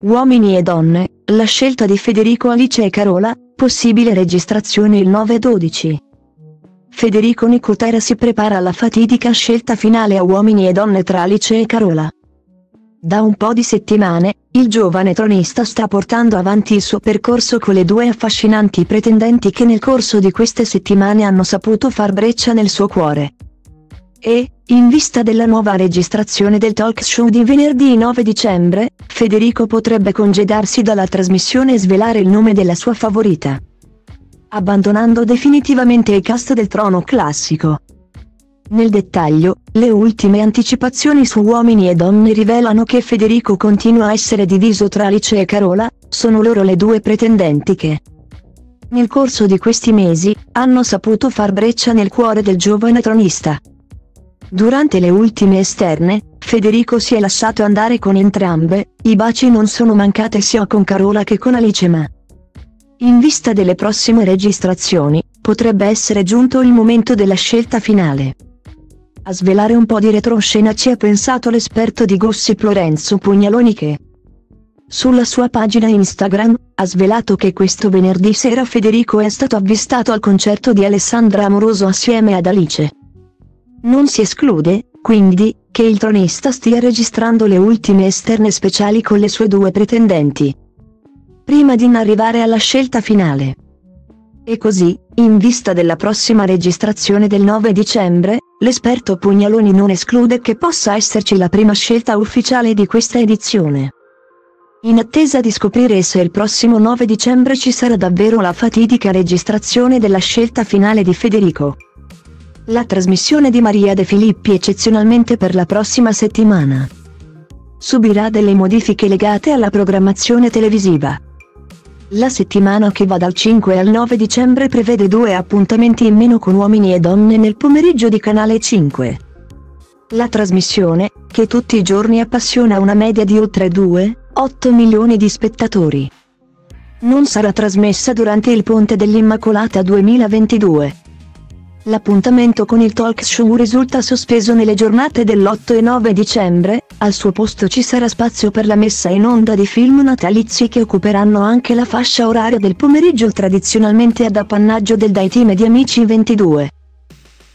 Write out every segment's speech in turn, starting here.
Uomini e donne, la scelta di Federico Alice e Carola, possibile registrazione il 9-12. Federico Nicotera si prepara alla fatidica scelta finale a uomini e donne tra Alice e Carola. Da un po' di settimane, il giovane tronista sta portando avanti il suo percorso con le due affascinanti pretendenti che nel corso di queste settimane hanno saputo far breccia nel suo cuore. E, in vista della nuova registrazione del talk show di venerdì 9 dicembre, Federico potrebbe congedarsi dalla trasmissione e svelare il nome della sua favorita. Abbandonando definitivamente il cast del trono classico. Nel dettaglio, le ultime anticipazioni su uomini e donne rivelano che Federico continua a essere diviso tra Alice e Carola, sono loro le due pretendenti che, nel corso di questi mesi, hanno saputo far breccia nel cuore del giovane tronista. Durante le ultime esterne, Federico si è lasciato andare con entrambe, i baci non sono mancate sia con Carola che con Alice ma. In vista delle prossime registrazioni, potrebbe essere giunto il momento della scelta finale. A svelare un po' di retroscena ci ha pensato l'esperto di gossip Lorenzo Pugnaloni che, sulla sua pagina Instagram, ha svelato che questo venerdì sera Federico è stato avvistato al concerto di Alessandra Amoroso assieme ad Alice. Non si esclude, quindi, che il tronista stia registrando le ultime esterne speciali con le sue due pretendenti. Prima di arrivare alla scelta finale. E così, in vista della prossima registrazione del 9 dicembre, l'esperto Pugnaloni non esclude che possa esserci la prima scelta ufficiale di questa edizione. In attesa di scoprire se il prossimo 9 dicembre ci sarà davvero la fatidica registrazione della scelta finale di Federico. La trasmissione di Maria De Filippi eccezionalmente per la prossima settimana subirà delle modifiche legate alla programmazione televisiva. La settimana che va dal 5 al 9 dicembre prevede due appuntamenti in meno con uomini e donne nel pomeriggio di Canale 5. La trasmissione, che tutti i giorni appassiona una media di oltre 2,8 milioni di spettatori. Non sarà trasmessa durante il Ponte dell'Immacolata 2022. L'appuntamento con il talk show risulta sospeso nelle giornate dell'8 e 9 dicembre, al suo posto ci sarà spazio per la messa in onda di film natalizi che occuperanno anche la fascia oraria del pomeriggio tradizionalmente ad appannaggio del Dai Team di Amici 22.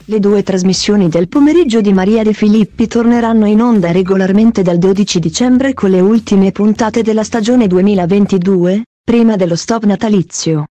Le due trasmissioni del pomeriggio di Maria De Filippi torneranno in onda regolarmente dal 12 dicembre con le ultime puntate della stagione 2022, prima dello stop natalizio.